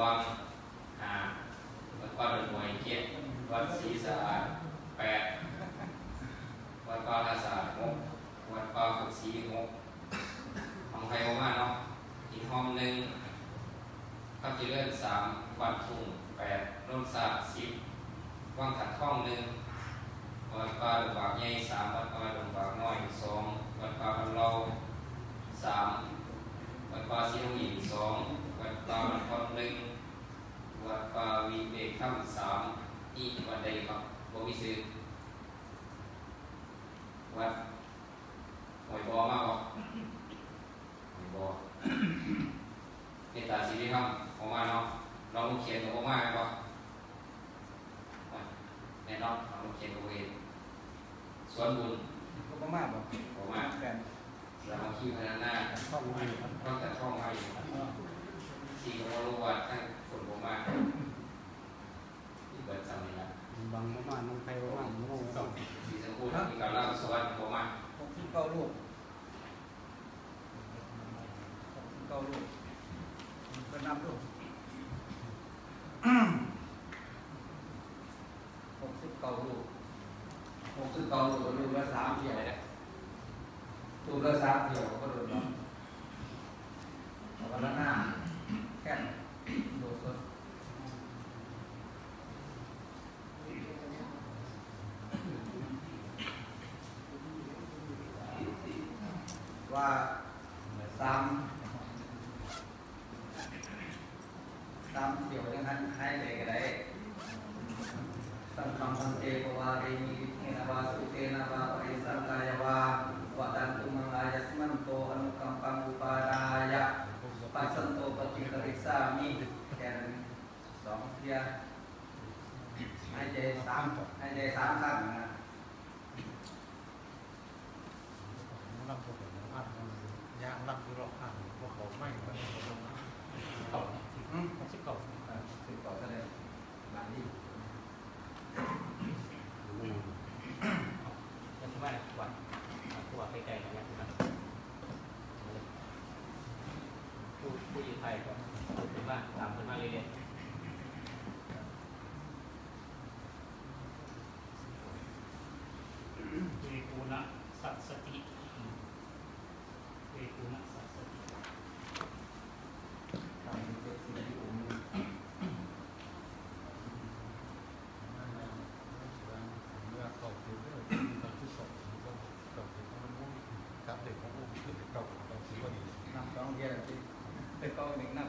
วงหาแล้วก็หน่วยเกียรติวัดศรีสะานลงไปว่างโง่สองสีชมพูทั้กับเรสวรรค์โกมาหกสิบเก้าลูกหกสิเก้าลูกก็นับลูกหกสิบเก้าลูกหกสิบเก้าลูกลูกละสามเดียวลูกละสามเดียว từ câu đến năm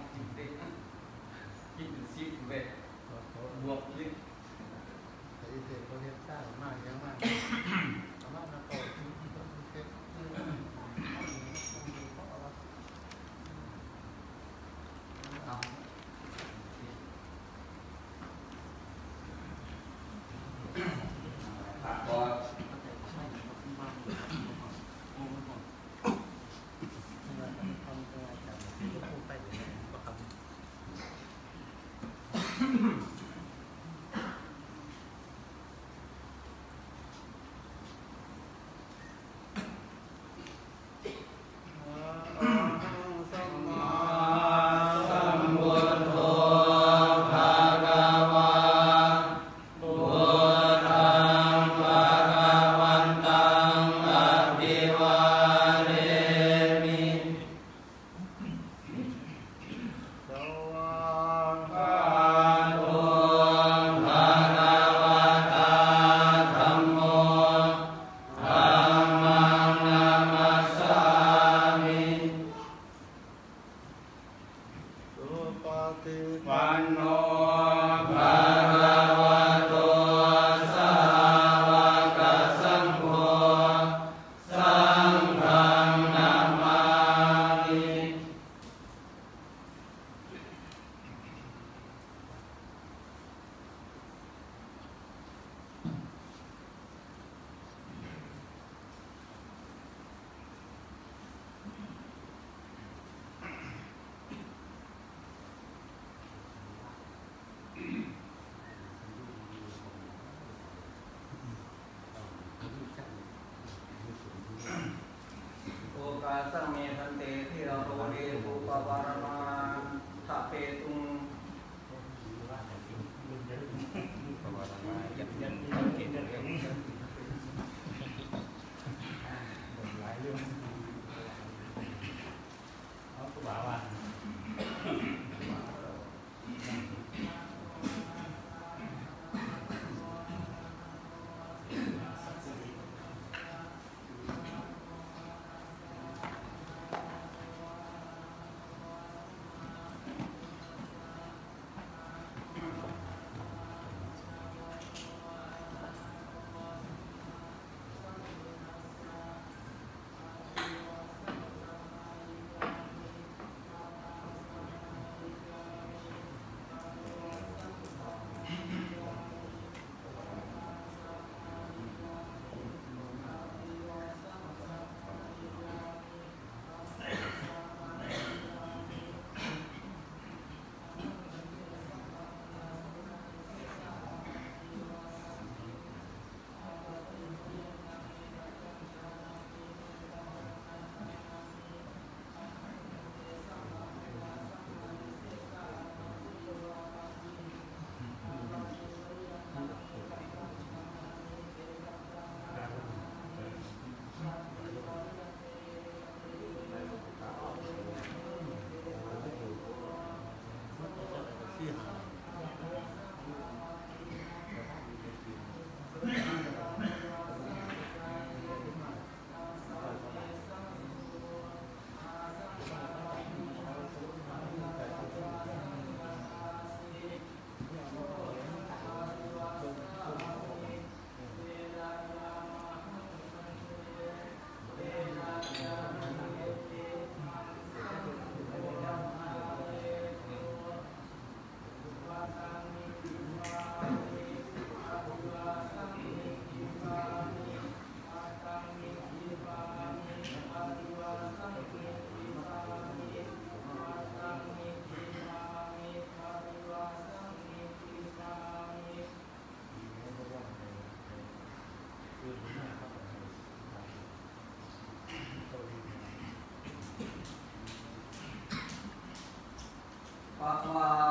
ma,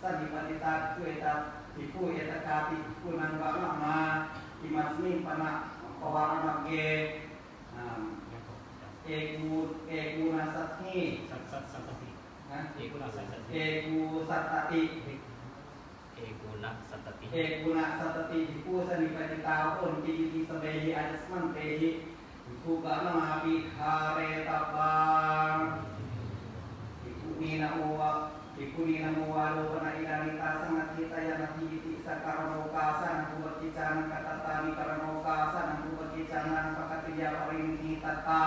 สันนิปฏิตาเวตาติปูเอตกาติปุนังวะนามาอิมัสมิงปนะปวารมังเกเอกูเอกูนาสัตถิสัตสัตสัตตินะเอกูนาสัตสัตติเอกูสัตติเอกูนาสัตติเอกูนาสัตติติปูสันนิปฏิตาโอนกิติสเบหิอาจสมันเตหิทุกะนาปิคาเรตาปังอิปุมีนาโอวะ Ikuni namu walo wana ilani kasa na kita ya nahi iti isa karamo kasa na buat kicana kata tani karamo kasa na buat kicana pakatiya parin kita ta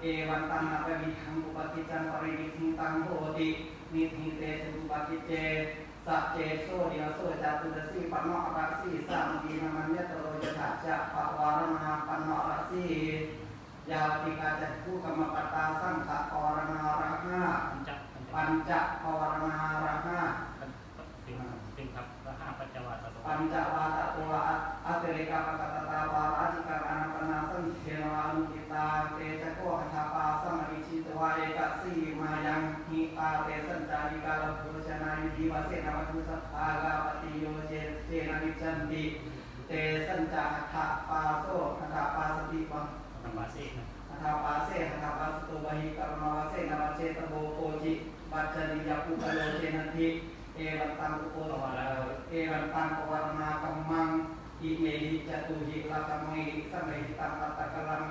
ewan tanga pabihang buat kicana parin sintang bodi niti te subat kice สัจเจโซเดียวโซจาตุรสีปันนอรักสีสามดีนามัญญตโรยถาจะปะวารณาปันนอรักสียาติกาจัตคู่กรรมปตาสังขารณา จะภาวนา tuji lakam sampai kita tak takalang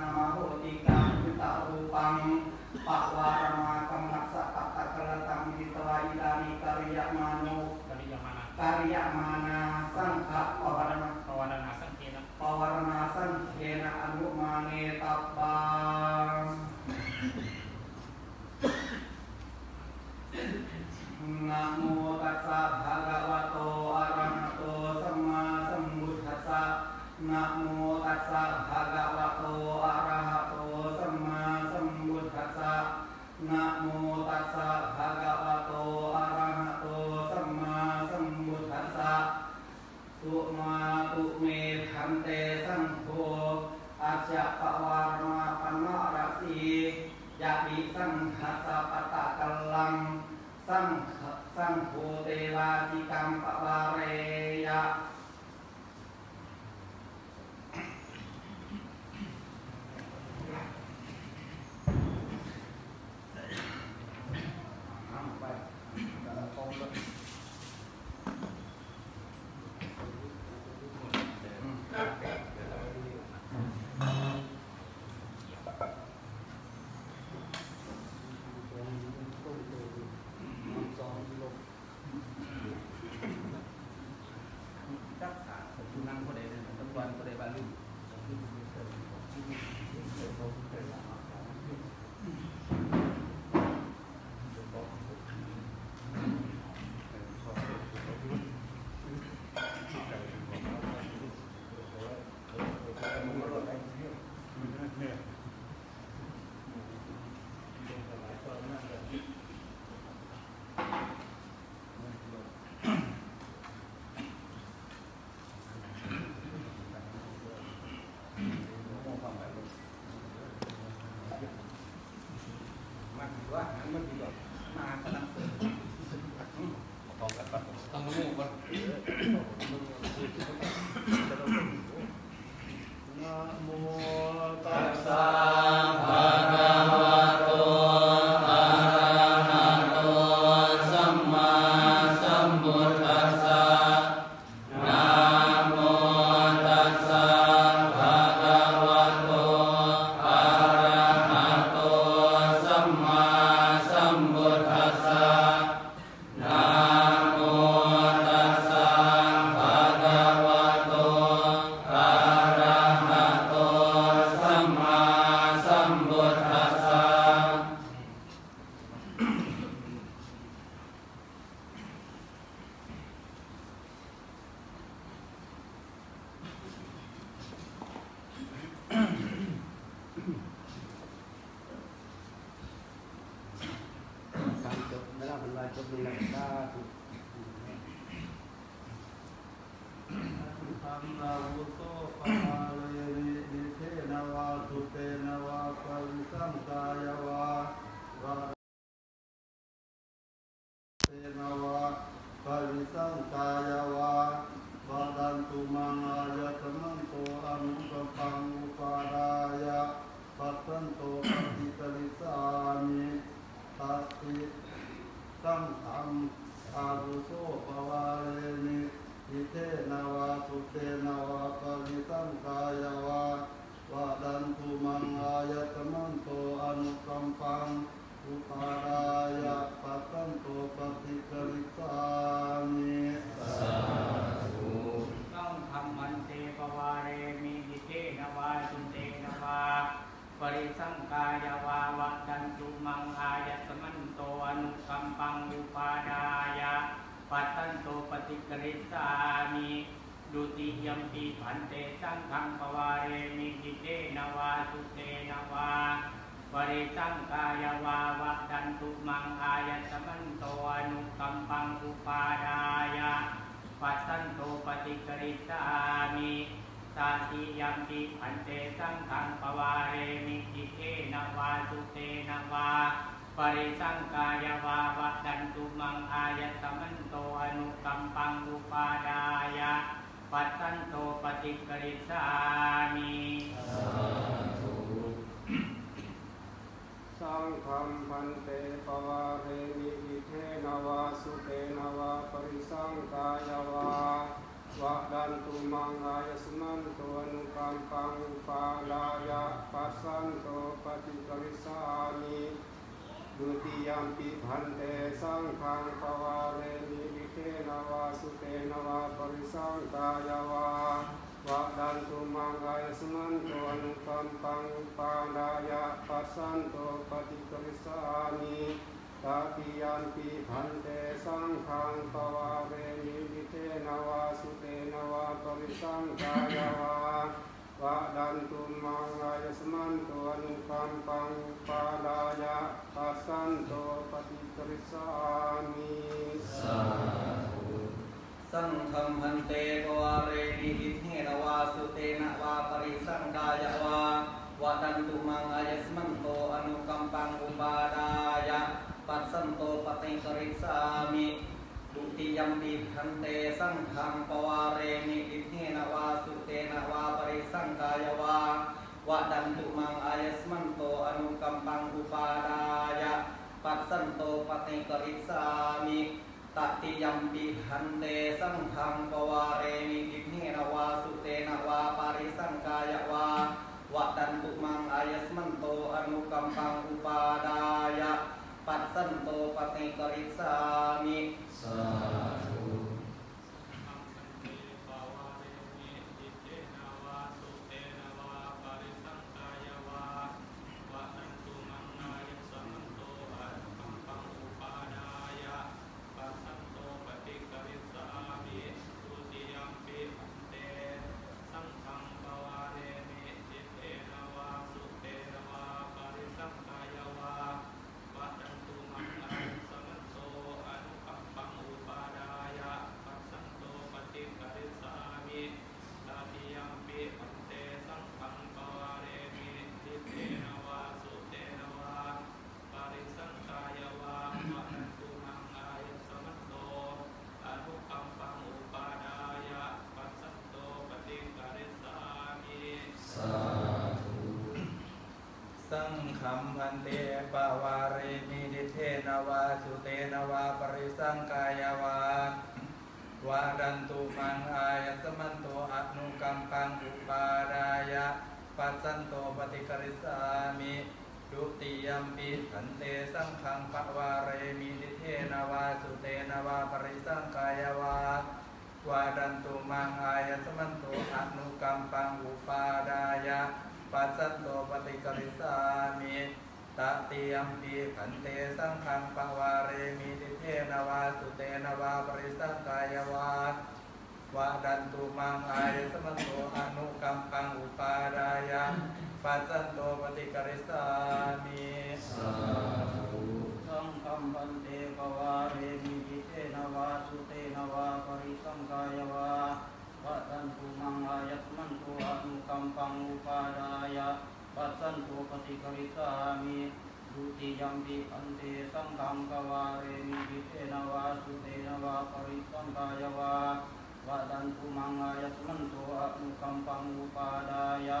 ดุติยมปีพันเตสังฆังปวาเรมิดิเทนวาสุเตนวาปริสังกายวาวัดันตุมังอายตมันโตอนุกัมปังอุปาดายะปัสสันโตปฏิกริสามิสาติยมปิพันเตสังขังปวาเรมิจิเทนวาสุเตนวาปริสังกายวาวัดดันตุมังอายตมันโตอนุกัมปังอุปาดายะ ปัสสันโตปฏิกริสามิ สังฆัมพันเตปวาเรมิอิเทนวาสุเตนวาปริสังกายวาวะดันตุมังอายสมันโตอนุกัมปังอุปาลายะปัสสันโตปฏิกริสามิดุติยมปิพันเตสังฆังปวาเรมิอิเทน วาสุเตนวาปริสังกายวาวะดันตุมังอายสมันโตอนุกัมปังอุปาลายะปัสสันโตปฏิกริสามิตาติยันปิพันเตสังฆังปวาเรมิวิเทนวาสุเตนวาปริสังกายวาวะดันตุมังอายสมันโตอนุกัมปังอุปาลายะปัสสันโตปฏิกริสามิ สั สังฆมพันเตปวาเรนิอิเทนวาสุเตนะวาปริสังกายวาวะดันตุมังอายสมันโตอนุกัมปังอุปาดายะปัสสันโตปฏิกริสามิดุติยมปิพันเตสังฆังปวาเรนิอิเทนวาสุเตนะวาปริสังกายวาวะดันตุมังอายสมันโตอนุกัมปังอุปาดายะปัสสันโตปฏิกริสามิ ตติยมปิหันเตสังฆังปวาเรมิกิเนวาสุเตนวาปาริสังกายวาวะดันตุมังอายสมันโตอนุกัมปังอุปาดายะปัสสันโตปฏิกริสามิสา ดุติยมปิขันเตสังขังปะวาเรมินิเทนวาสุเตนวาปริสังกายวาวาดันตุมังอายสมันโตอนุกัมปังอุปาดายะปัสสันโตปฏิกริสามิตติยมปิขันเตสังขังปะวาเรมินิเทนวาสุเตนวาปริสังกายวาวาดันตุมังอายสมันโตอนุกัมปังอุปาดายะ ปัสสันโตปฏิกริสามิสาธุสังฆมพันเตปวาเรมิจิเตนวาสุเตนวาปริสังกายวาวะตันตุมังอายัสมันตุอนุกัมปังอุปาดายะปัสสันตุปฏิกริสามิดุติยัมปิอันเตสังฆังปวาเรมิจิเตนวาสุเตนวาปริสังกายวาวะตันตุมังอายัสมันตุอนุกัมปังอุปาดายะปัสสันตุปฏิกริสามิตติยัมปิอันเตสังฆังปวาเรมิปิเตนวาสุเตนวาปริสังกายวาวะดันตุมังอายสมันตุอนุกัมปังอุปาดายะ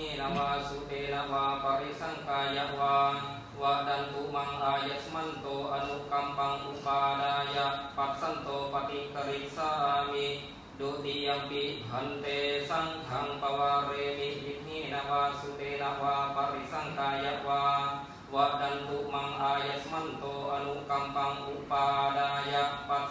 นวาสุเตนวาปริสังกายวาวาดันตุมังอายัสมันโตอนุกัมปังอุปาดายะปัสสันโตปฏิกริสามิดุติยัมปิหันเตสังขังปวาเรมินิเทนวาสุเตนวาปริสังกายวาวะดันตุมังอายัสมันโตอนุกัมปังอุปาดายะปัสสันโตปฏิกริสามิตติยัมปิหันเตสังฆังปวาเรมิอิเทนวาสุเตนวาปริสังกายวา วะดันตุมังอายัสมันโตอนุกัมปังอุปาดายะปั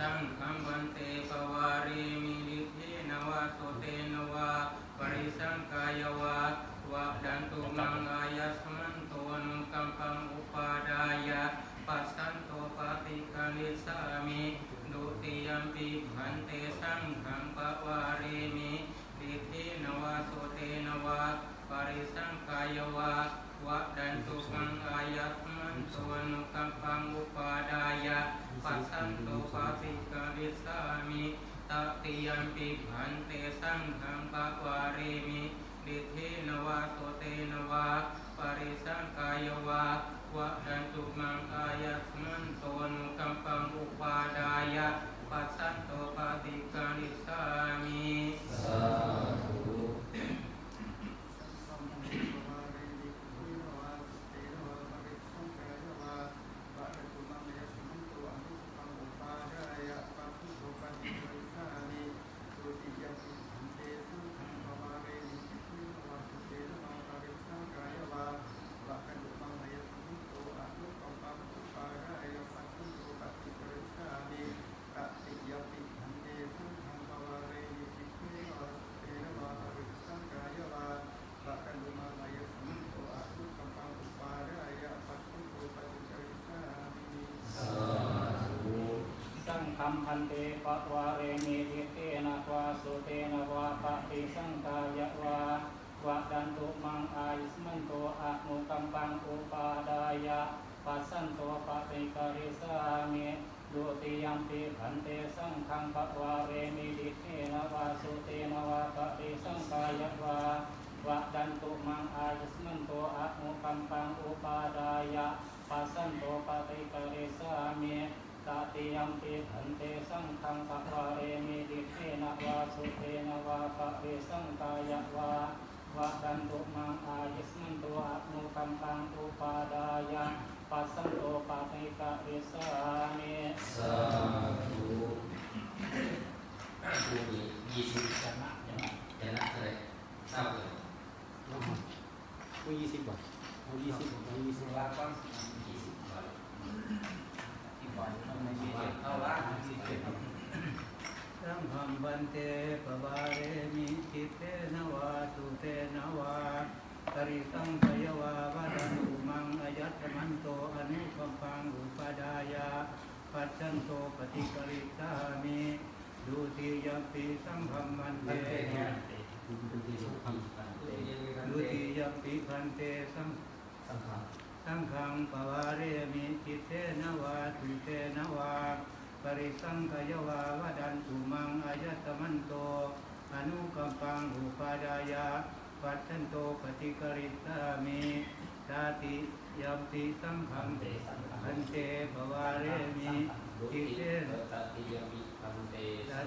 สังฆัมวันเตปวาเรมิลิเทนวาสุเตนวาปริสังกายวาวะดันตุมังอายสมันโตนุกัมปังอุปาดายะปัสสันโตปฏิกาลิสามิดุติยัมปิพันเตสังฆังปวาเรมิลิเทนวาสุเตนวา ปริสังกายวาวะดันตุมังอายสมันโตอนุกัมปังอุปาดายะปัสสันโตปาติกาวิสามิตติยัมปิพันเตสังฆังปะวาเรมิดิเทนวาโสเตนวาปริสังกายวาวะดันตุมังอายัสมันโตนุกัมปังอุปาดายะปัสสันโตปาติกาวิสามิสา พันเตปะวาเรมิทิเต ิ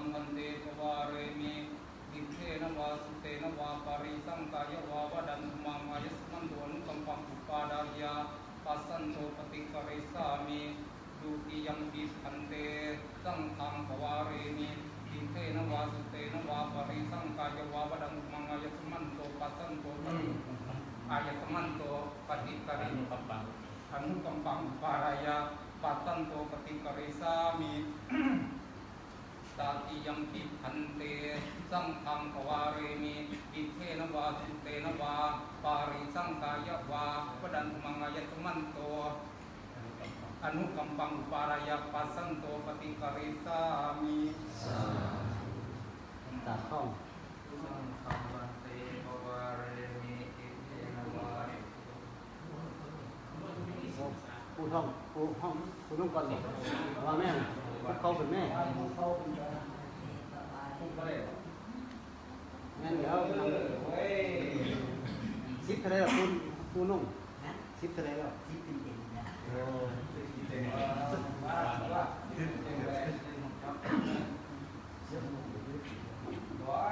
ังวันเดทวาเรมีดิเทนวาสุเตนวาปาริสังกายวาวดันมังอายุสมันโดนุกัมปังอุปาดายาปัสสันโตปฏิกริสามีดุติยมปิสันเตสังทังภวาเรมีดิเทนวาสุเตนวาปาริสังกายวาวดันมังอายุสมันโตปัสสันโตอายตมันโตปฏิกริสัมปังอนุกัมปังอุปา เต สังคังภวารีมีอิเทนวาสุเตนวา ปาริสังกายวาปดันตุมังอายตุมันโต อนุกัมปังปารายปัสสันโตปฏิกริสามิสาธุตาเข้าสัมฆังเตภวารีมีอิเทนวาผู้ท่องผู้ห้องผู้นุ่งก่อนสิว่าแม่เขาเป็นแม่ นั่นแล้วซิปเท่าไรล่ะคุณคุณลุงซิปเท่าไรล่ะซิปเป็นเองนะว่า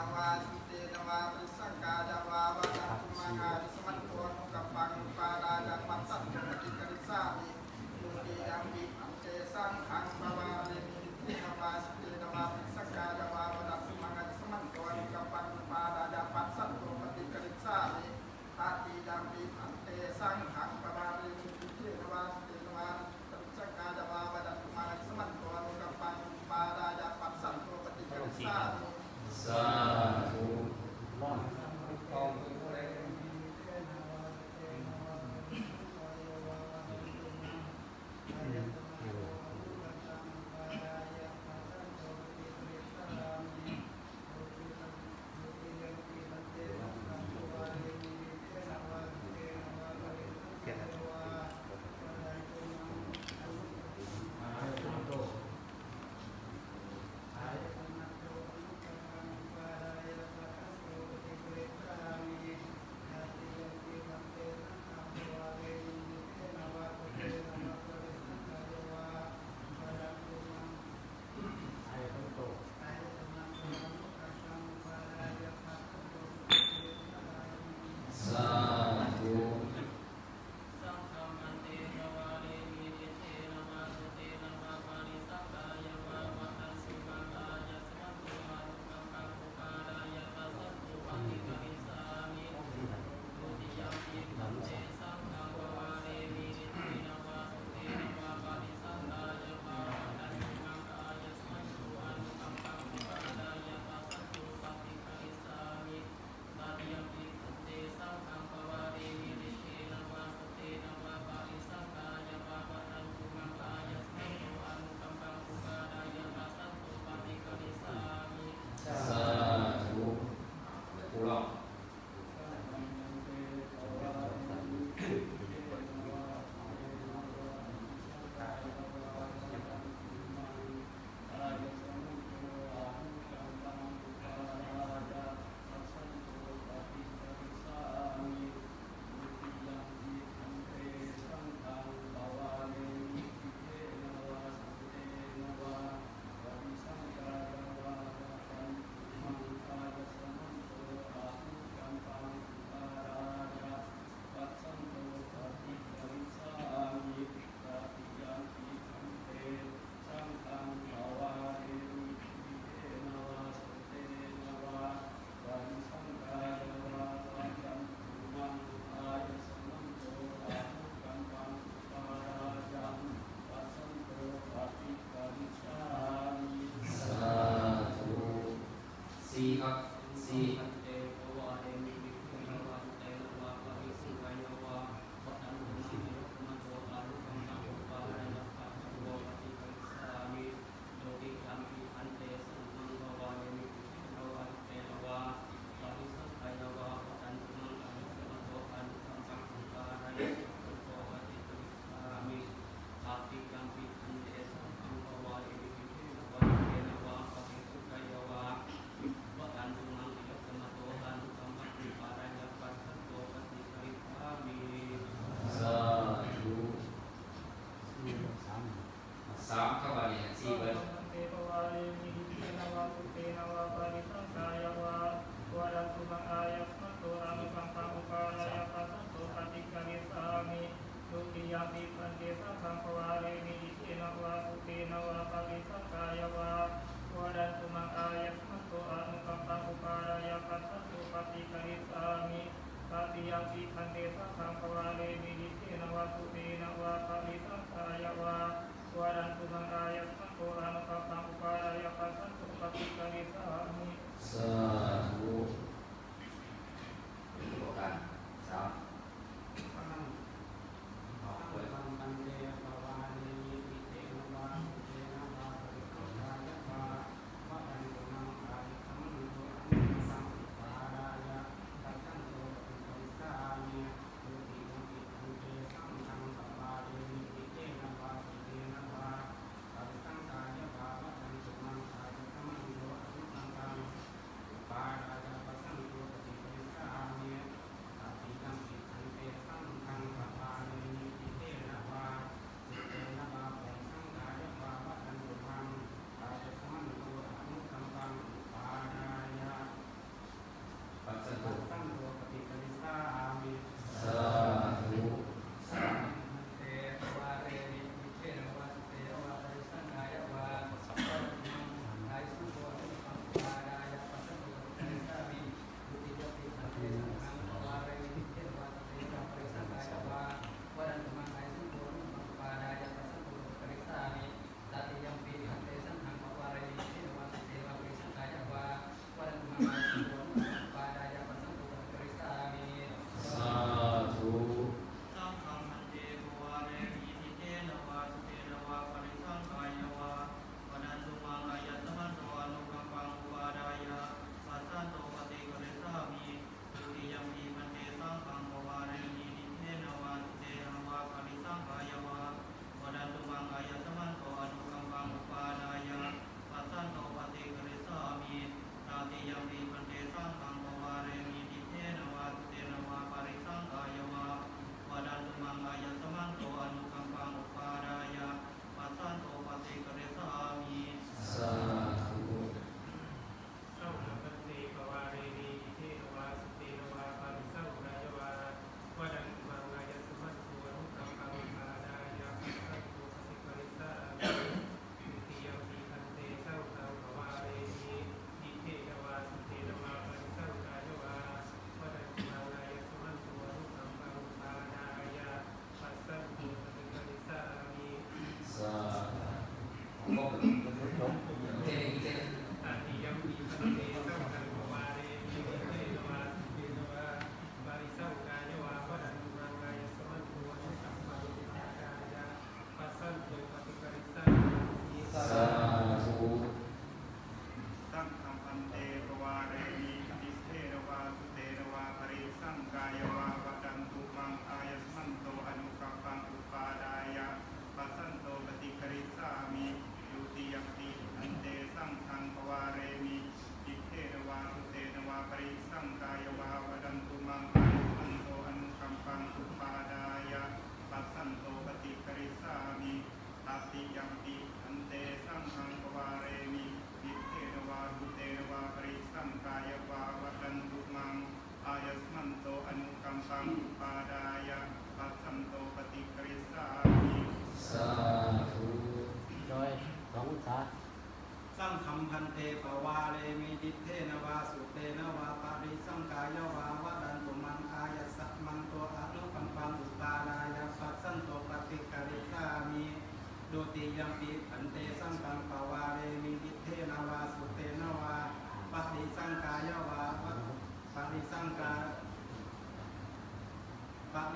าวาสุเตนวาปสงกาจาวาวานตุมงาริสมันโกนุกปังปาราจังมัสสัตตุกิกริามิมุนีอัมบิสงขัง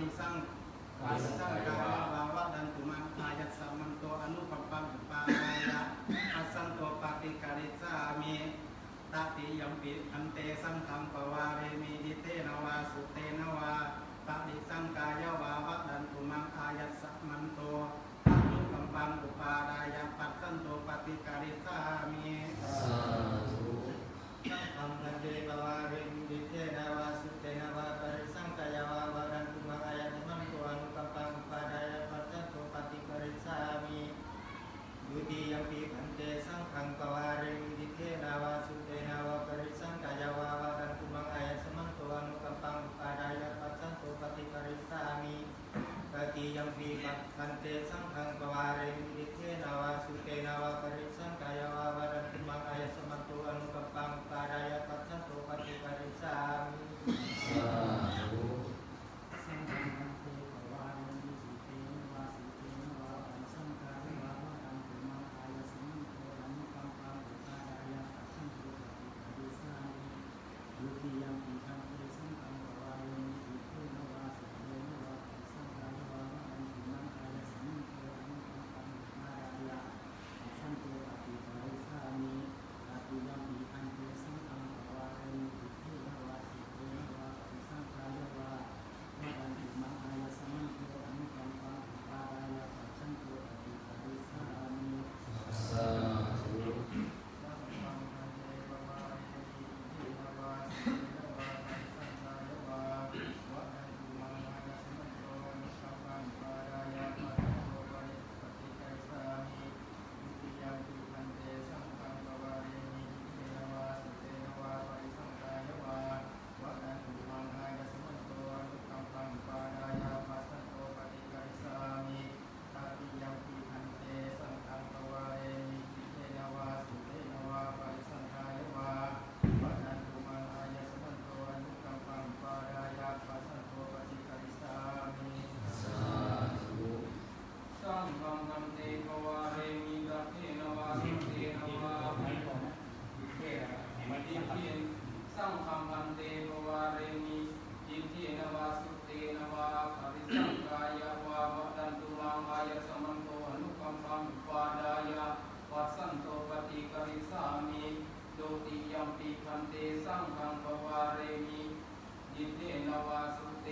pisang. Pisang bawa dan cuma ayat samanto anu pampang pada asanto pati karitsa ami tati yang pi ante sam kampawa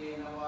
Amen.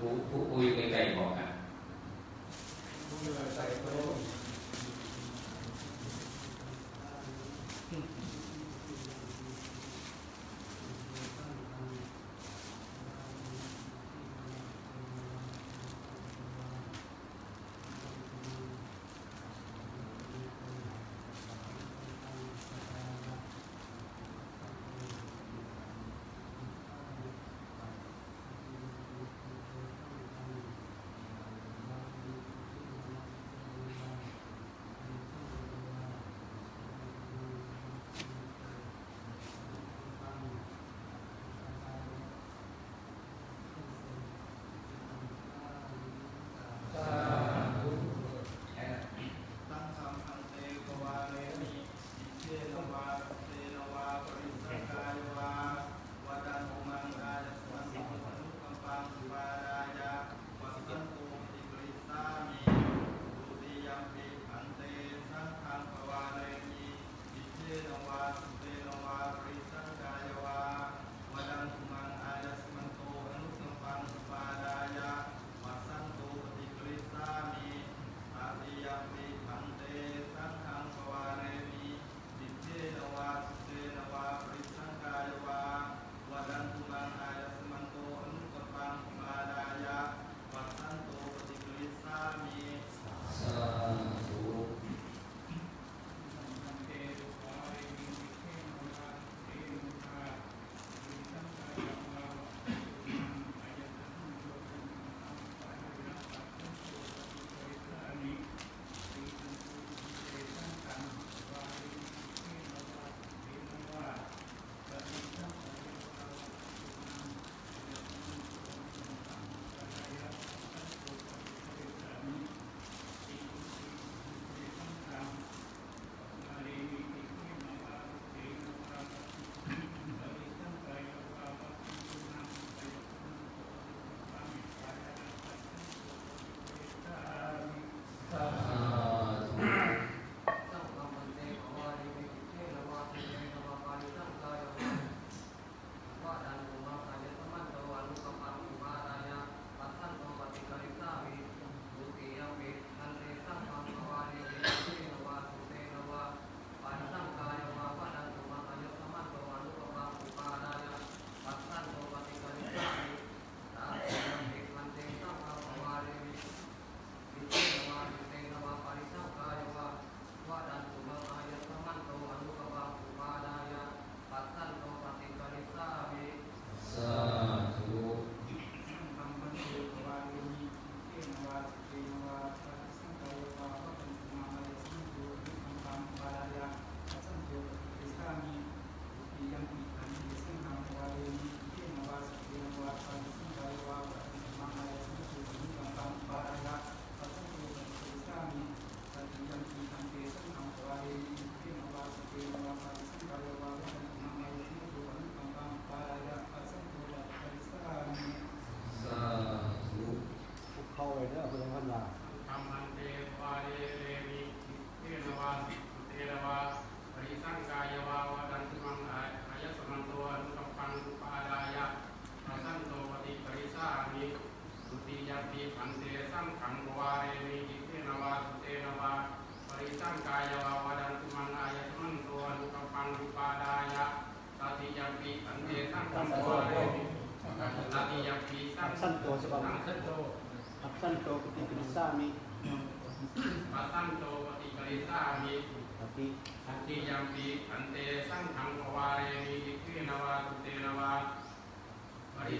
who, who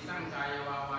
Saan?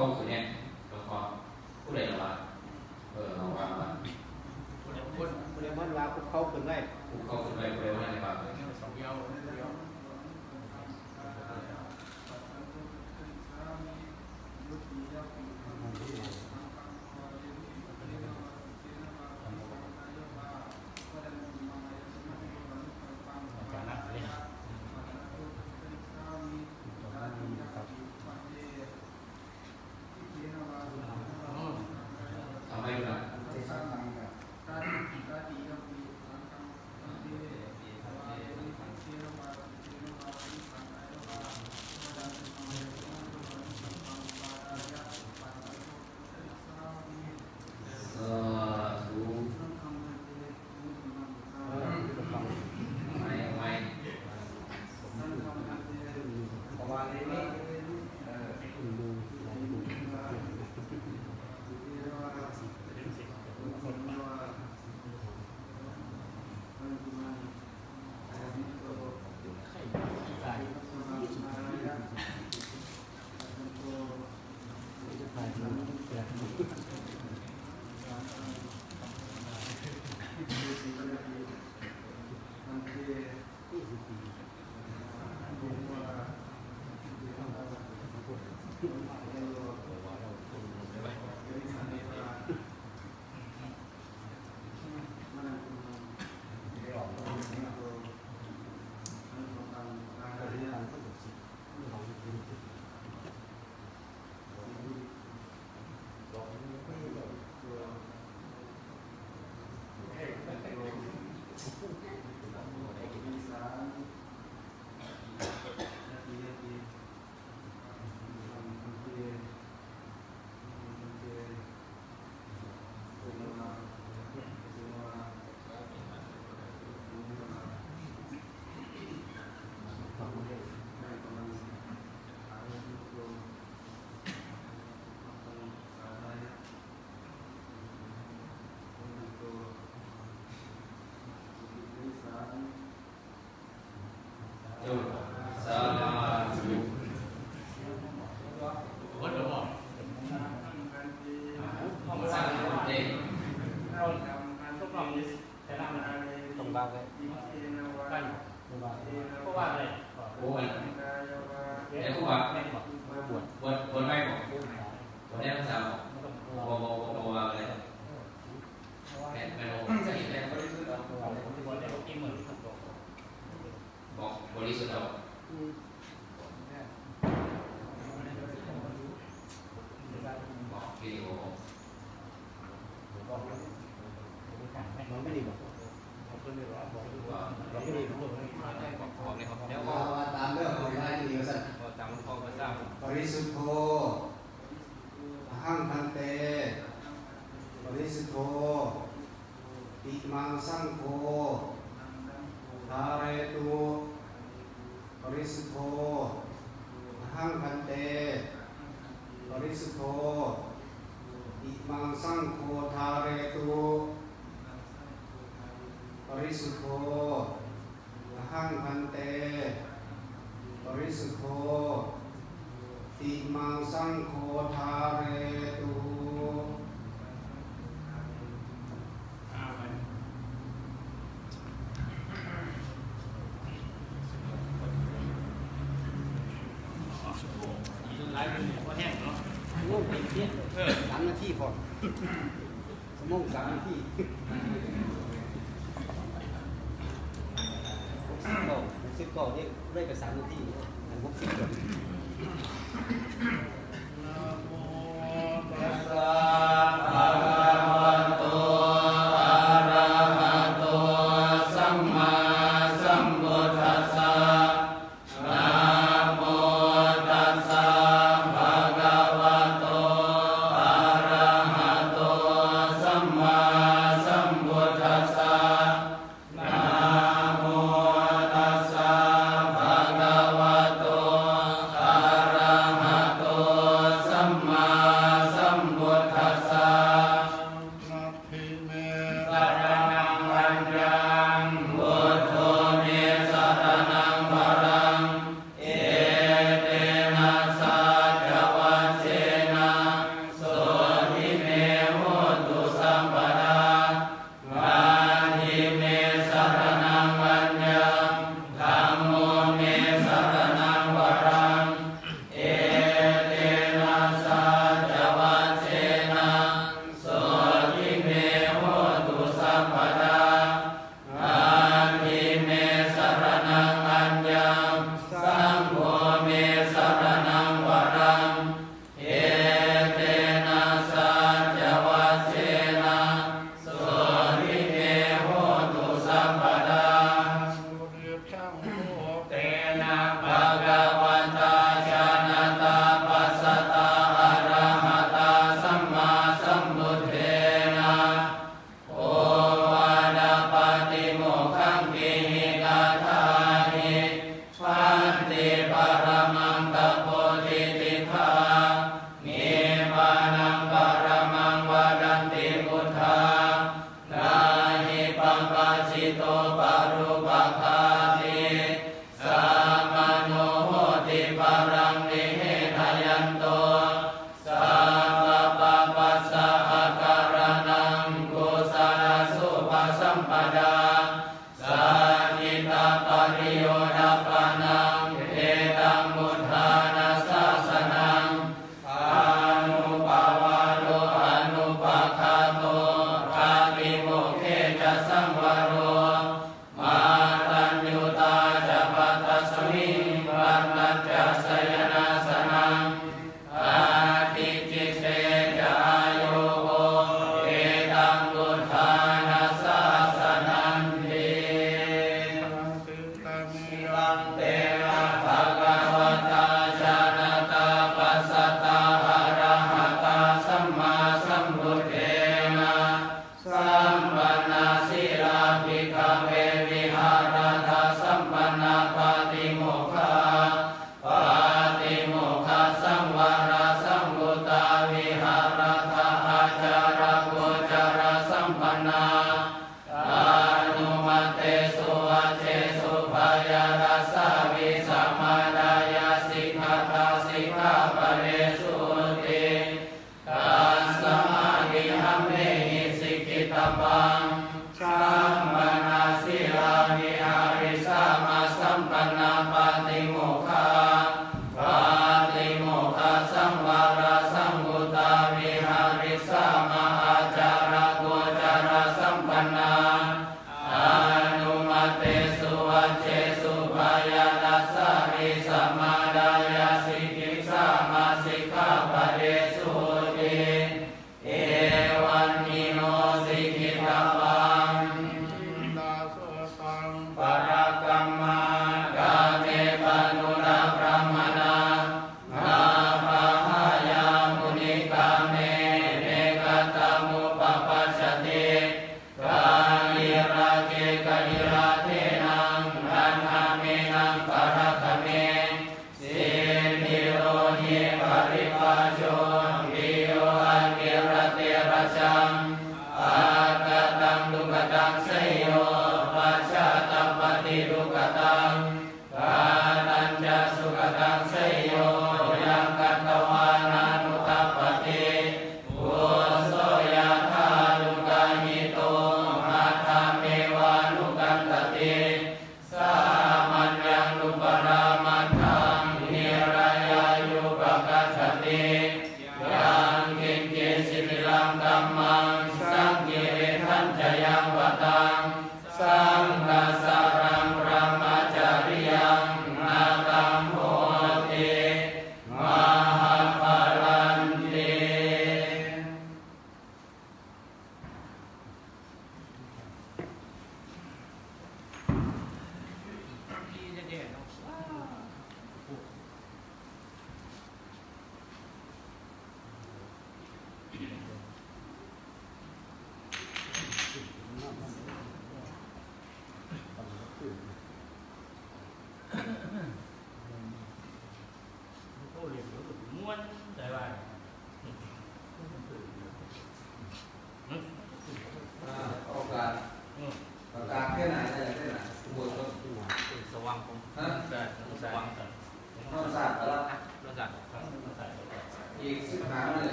家屋ね。 ซิปโก้นี่ได้ไปสามที่ผมก็ซิปโ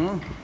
ผ